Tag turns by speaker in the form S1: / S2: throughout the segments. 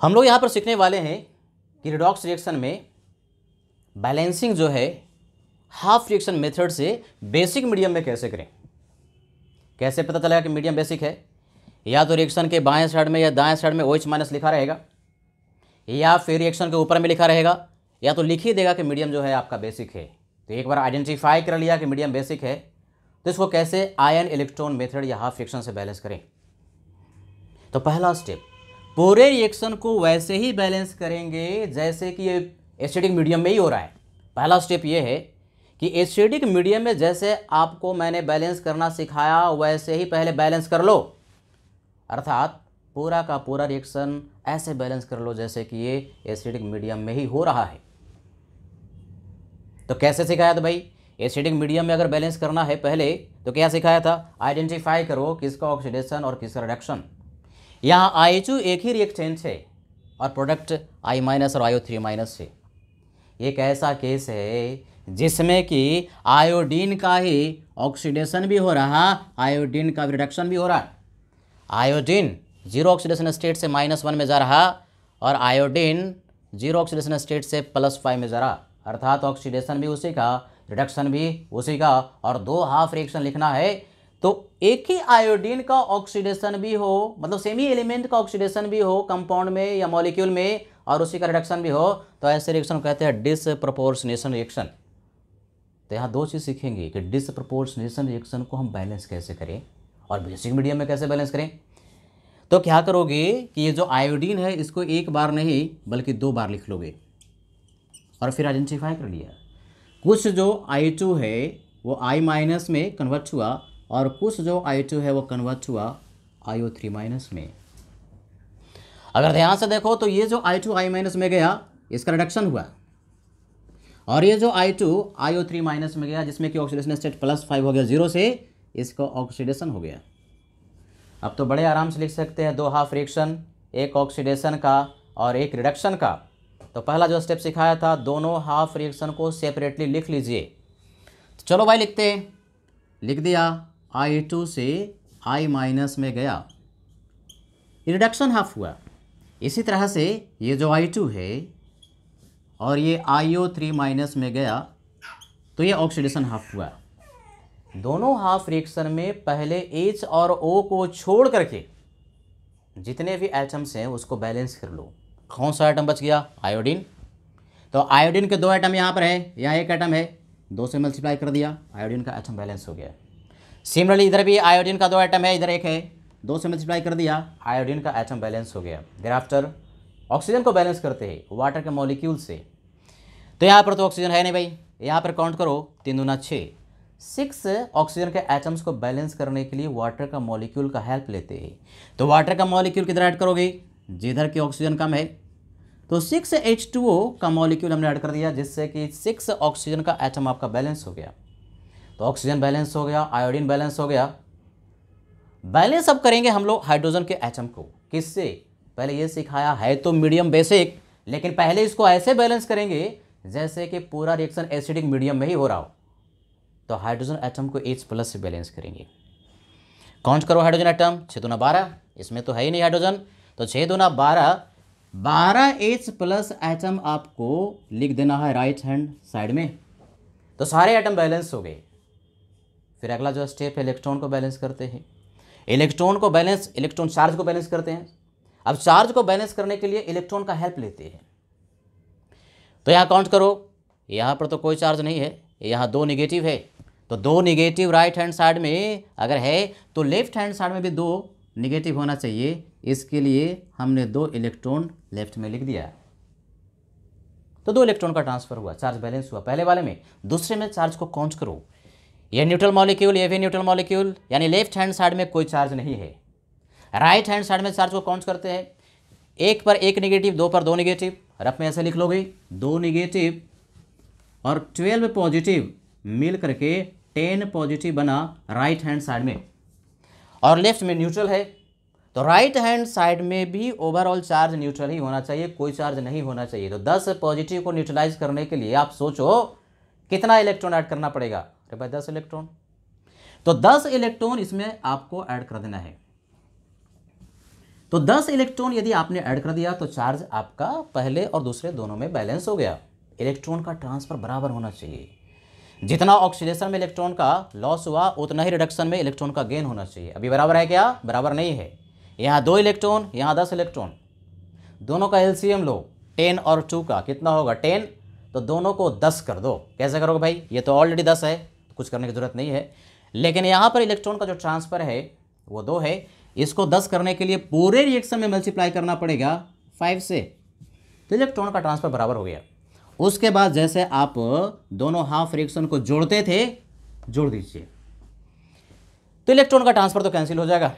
S1: हम लोग यहाँ पर सीखने वाले हैं कि रिडॉक्स रिएक्शन में बैलेंसिंग जो है हाफ़ रिएक्शन मेथड से बेसिक मीडियम में कैसे करें? कैसे पता चलेगा कि मीडियम बेसिक है? या तो रिएक्शन के बाएँ साइड में या दाएँ साइड में ओएच माइनस लिखा रहेगा, या फिर रिएक्शन के ऊपर में लिखा रहेगा, या तो लिख ही देगा कि मीडियम जो है आपका बेसिक है। तो एक बार आइडेंटिफाई कर लिया कि मीडियम बेसिक है तो इसको कैसे आयन इलेक्ट्रॉन मेथड या हाफ़ रिएक्शन से बैलेंस करें? तो पहला स्टेप पूरे रिएक्शन को वैसे ही बैलेंस करेंगे जैसे कि ये एसिडिक मीडियम में ही हो रहा है। पहला स्टेप ये है कि एसिडिक मीडियम में जैसे आपको मैंने बैलेंस करना सिखाया, वैसे ही पहले बैलेंस कर लो। अर्थात पूरा का पूरा रिएक्शन ऐसे बैलेंस कर लो जैसे कि ये एसिडिक मीडियम में ही हो रहा है। तो कैसे सिखाया था भाई? एसिडिक मीडियम में अगर बैलेंस करना है पहले तो क्या सिखाया था? आइडेंटिफाई करो किसका ऑक्सीडेशन और किसका रिडक्शन यहाँ आई टू एक ही रिएक्टेंट है और प्रोडक्ट आई माइनस और आयो थ्री माइनस है। एक ऐसा केस है जिसमें कि आयोडीन का ही ऑक्सीडेशन भी हो रहा आयोडीन का रिडक्शन भी हो रहा। आयोडीन ज़ीरो ऑक्सीडेशन स्टेट से माइनस वन में जा रहा और आयोडीन ज़ीरो ऑक्सीडेशन स्टेट से प्लस फाइव में जा रहा। अर्थात ऑक्सीडेशन भी उसी का रिडक्शन भी उसी का और दो हाफ़ रिएक्शन लिखना है। तो एक ही आयोडीन का ऑक्सीडेशन भी हो मतलब सेमी एलिमेंट का ऑक्सीडेशन भी हो कंपाउंड में या मॉलिक्यूल में, और उसी का रिडक्शन भी हो तो ऐसे रिएक्शन कहते हैं डिसप्रपोर्शनेशन रिएक्शन तो यहाँ दो चीज़ सीखेंगे कि डिसप्रपोर्शनेशन रिएक्शन को हम बैलेंस कैसे करें और बेसिक मीडियम में कैसे बैलेंस करें। तो क्या करोगे कि ये जो आयोडीन है, इसको एक बार नहीं, बल्कि दो बार लिख लोगे। और फिर आइडेंटिफाई कर लिया। कुछ जो आई टू है, वो आई माइनस में कन्वर्ट हुआ और कुछ जो आई टू है वो कन्वर्ट हुआ आई ओ थ्री माइनस में। अगर ध्यान से देखो तो ये जो आई टू आई माइनस में गया, इसका रिडक्शन हुआ। और ये जो I two I O three minus में गया, जिसमें कि ऑक्सीडेशन स्टेट प्लस फाइव हो गया ज़ीरो से, इसका ऑक्सीडेशन हो गया। अब तो बड़े आराम से लिख सकते हैं, दो हाफ़ रिएक्शन एक ऑक्सीडेशन का और एक रिडक्शन का। तो पहला जो स्टेप सिखाया था, दोनों हाफ़ रिएक्शन को सेपरेटली लिख लीजिए। तो चलो भाई लिखते लिख दिया। आई टू से आई माइनस में गया। रिडक्शन हाफ़ हुआ। इसी तरह से ये जो आई टू है और ये आई ओ थ्री माइनस में गया तो ये ऑक्सीडेशन हाफ़ हुआ। दोनों हाफ़ रिएक्शन में पहले एच और ओ को छोड़ करके जितने भी एटम्स हैं, उसको बैलेंस कर लो। कौन सा आइटम बच गया? आयोडीन तो आयोडीन के दो आइटम यहाँ पर है, यहाँ एक आइटम है, दो से मल्टीप्लाई कर दिया आयोडीन का आइटम बैलेंस हो गया। सिमिलरली इधर भी आयोडीन का दो आइटम है, इधर एक है। दो से मल्टीप्लाई कर दिया आयोडीन का आइटम बैलेंस हो गया। देर आफ्टर ऑक्सीजन को बैलेंस करते हैं वाटर के मॉलिक्यूल से। तो यहाँ पर तो ऑक्सीजन है नहीं भाई। यहाँ पर काउंट करो, तीन दूना छः सिक्स ऑक्सीजन के एटम्स को बैलेंस करने के लिए वाटर का मॉलिक्यूल का हेल्प लेते हैं। तो वाटर का मॉलिक्यूल किधर ऐड करोगे? जिधर की ऑक्सीजन कम है। तो सिक्स एच टू ओ का मॉलिक्यूल हमने ऐड कर दिया, जिससे कि सिक्स ऑक्सीजन का एटम आपका बैलेंस हो गया। तो ऑक्सीजन बैलेंस हो गया आयोडीन बैलेंस हो गया। बैलेंस अब करेंगे हम लोग हाइड्रोजन के एटम को। किससे? पहले ये सिखाया है तो मीडियम बेसिक लेकिन पहले इसको ऐसे बैलेंस करेंगे जैसे कि पूरा रिएक्शन एसिडिक मीडियम में ही हो रहा हो। तो हाइड्रोजन एटम को एच प्लस से बैलेंस करेंगे। काउंट करो हाइड्रोजन एटम छः दूना बारह, इसमें तो है ही नहीं हाइड्रोजन तो छः दूना बारह बारह एच प्लस एटम आपको लिख देना है राइट हैंड साइड में। तो सारे एटम बैलेंस हो गए। फिर अगला जो स्टेप है इलेक्ट्रॉन को बैलेंस करते हैं। इलेक्ट्रॉन को बैलेंस इलेक्ट्रॉन चार्ज को बैलेंस करते हैं। अब चार्ज को बैलेंस करने के लिए इलेक्ट्रॉन का हेल्प लेते हैं। तो यहाँ काउंट करो। यहाँ पर तो कोई चार्ज नहीं है। यहाँ दो निगेटिव है। तो दो निगेटिव राइट हैंड साइड में अगर है तो लेफ़्ट हैंड साइड में भी दो निगेटिव होना चाहिए। इसके लिए हमने दो इलेक्ट्रॉन लेफ़्ट में लिख दिया। तो दो इलेक्ट्रॉन का ट्रांसफ़र हुआ चार्ज बैलेंस हुआ। पहले वाले में, दूसरे में चार्ज को काउंट करो। ये न्यूट्रल मॉलिक्यूल, ये भी न्यूट्रल मॉलिक्यूल, यानी लेफ़्ट हैंड साइड में कोई चार्ज नहीं है। राइट हैंड साइड में चार्ज को काउंट करते हैं? एक पर एक निगेटिव, दो पर दो निगेटिव। रफ में ऐसे लिख लोगे, दो निगेटिव और ट्वेल्व पॉजिटिव मिल करके टेन पॉजिटिव बना राइट हैंड साइड में। और लेफ़्ट में न्यूट्रल है तो राइट हैंड साइड में भी ओवरऑल चार्ज न्यूट्रल ही होना चाहिए, कोई चार्ज नहीं होना चाहिए। तो दस पॉजिटिव को न्यूट्रलाइज करने के लिए आप सोचो, कितना इलेक्ट्रॉन ऐड करना पड़ेगा? अरे दस इलेक्ट्रॉन तो दस इलेक्ट्रॉन इसमें आपको ऐड कर देना है। तो 10 इलेक्ट्रॉन यदि आपने ऐड कर दिया तो चार्ज आपका पहले और दूसरे दोनों में बैलेंस हो गया। इलेक्ट्रॉन का ट्रांसफ़र बराबर होना चाहिए। जितना ऑक्सीडेशन में इलेक्ट्रॉन का लॉस हुआ, उतना ही रिडक्शन में इलेक्ट्रॉन का गेन होना चाहिए। अभी बराबर है क्या? बराबर नहीं है। यहाँ दो इलेक्ट्रॉन यहाँ दस इलेक्ट्रॉन दोनों का एलसीएम लो। टेन और टू का कितना होगा? टेन। तो दोनों को दस कर दो। कैसे करोगे भाई? ये तो ऑलरेडी दस है। कुछ करने की ज़रूरत नहीं है। लेकिन यहाँ पर इलेक्ट्रॉन का जो ट्रांसफ़र है, वो दो है। इसको दस करने के लिए पूरे रिएक्शन में मल्टीप्लाई करना पड़ेगा फाइव से। तो इलेक्ट्रॉन का ट्रांसफ़र बराबर हो गया। उसके बाद जैसे आप दोनों हाफ़ रिएक्शन को जोड़ते थे, जोड़ दीजिए। तो इलेक्ट्रॉन का ट्रांसफ़र तो कैंसिल हो जाएगा।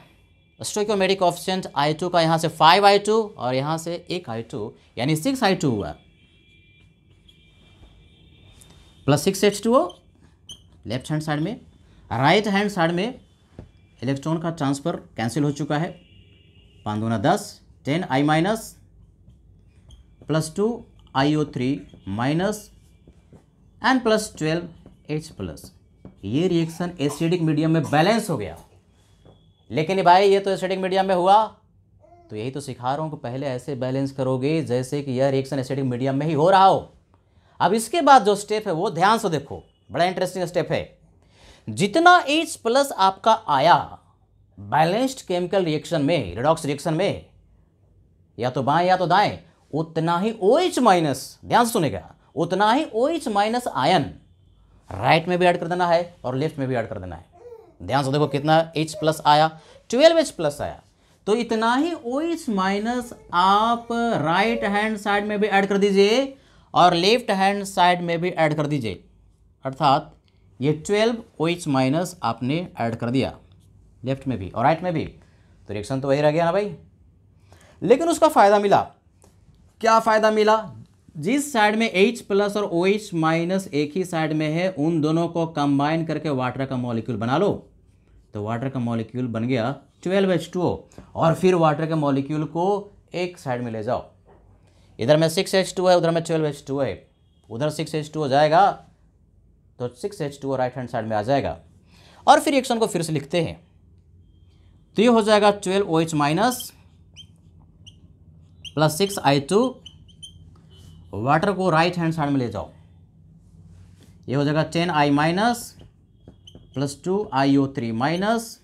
S1: स्टोइकोमेटिक ऑफिशियंट आई टू का यहाँ से फाइव आई टू और यहाँ से एक आई टू यानी सिक्स आई टू हुआ। Plus six H two left hand side में, राइट हैंड साइड में इलेक्ट्रॉन का ट्रांसफ़र कैंसिल हो चुका है। पाँच दूना दस, ten I minus plus two I O three minus and plus twelve H plus. ये रिएक्शन एसिडिक मीडियम में बैलेंस हो गया। लेकिन भाई, ये तो एसिडिक मीडियम में हुआ। तो यही तो सिखा रहा हूँ कि पहले ऐसे बैलेंस करोगे जैसे कि यह रिएक्शन एसिडिक मीडियम में ही हो रहा हो। अब इसके बाद जो स्टेप है वो ध्यान से देखो। बड़ा इंटरेस्टिंग स्टेप है। जितना एच प्लस आपका आया बैलेंस्ड केमिकल रिएक्शन में रिडॉक्स रिएक्शन में, या तो बाएँ या तो दाएँ, उतना ही ओ एच माइनस ध्यान से सुनेगा, उतना ही O H minus ion right में भी ऐड कर देना है और लेफ़्ट में भी ऐड कर देना है। ध्यान से देखो कितना एच प्लस आया ट्वेल्व एच प्लस आया। तो इतना ही ओ एच माइनस आप राइट हैंड साइड में भी ऐड कर दीजिए और लेफ़्ट हैंड साइड में भी ऐड कर दीजिए। अर्थात ये ट्वेल्व ओ एच माइनस आपने ऐड कर दिया, लेफ़्ट में भी और राइट में भी। तो रिएक्शन तो वही रह गया ना भाई। लेकिन उसका फ़ायदा मिला। क्या फ़ायदा मिला? जिस साइड में H प्लस और ओ OH माइनस एक ही साइड में है, उन दोनों को कंबाइन करके वाटर का मॉलिक्यूल बना लो। तो वाटर का मॉलिक्यूल बन गया ट्वेल्व एच टू और फिर वाटर के मॉलिक्यूल को एक साइड में ले जाओ। इधर में सिक्स एच टू है, उधर में ट्वेल्व एच टू है। उधर सिक्स एच टू हो जाएगा तो six H two right hand side में आ जाएगा। और फिर रिएक्शन को फिर से लिखते हैं। तो ये हो जाएगा twelve O H minus plus six I two water को राइट हैंड साइड में ले जाओ। ये हो जाएगा ten I minus plus two I O three minus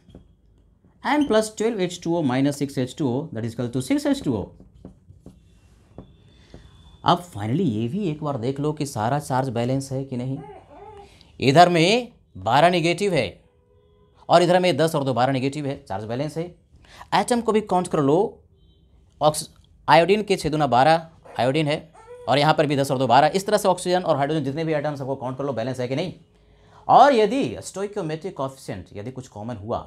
S1: and plus twelve H two O minus six H two O that is कल two six H two O अब finally ये भी एक बार देख लो कि सारा चार्ज बैलेंस है कि नहीं। इधर में बारह निगेटिव है और इधर में दस और दो बारह निगेटिव है। चार्ज बैलेंस है। एटम को भी काउंट कर लो। ऑक्स आयोडीन के छः दुना बारह आयोडीन है और यहाँ पर भी दस और दो बारह। इस तरह से ऑक्सीजन और हाइड्रोजन जितने भी आइटम सबको काउंट कर लो बैलेंस है कि नहीं? और यदि स्टोइकोमेट्रिक कॉफिशेंट यदि कुछ कॉमन हुआ,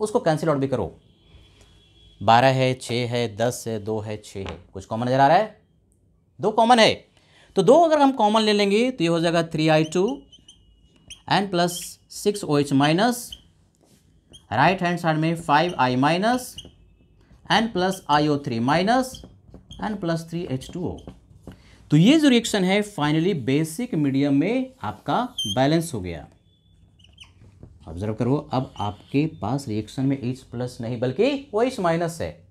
S1: उसको कैंसिल आउट भी करो। बारह है छः है, दस है, दो है छः है। कुछ कॉमन नज़र आ रहा है? दो कॉमन है। तो दो अगर हम कॉमन ले लेंगे तो ये हो जाएगा three I two and plus six O H minus right hand side में five I minus and plus I O three minus and plus three H two O. तो ये जो रिएक्शन है फाइनली बेसिक मीडियम में आपका balance हो गया। Observe करो, अब आपके पास रिएक्शन में एच प्लस नहीं, बल्कि ओ एच माइनस है।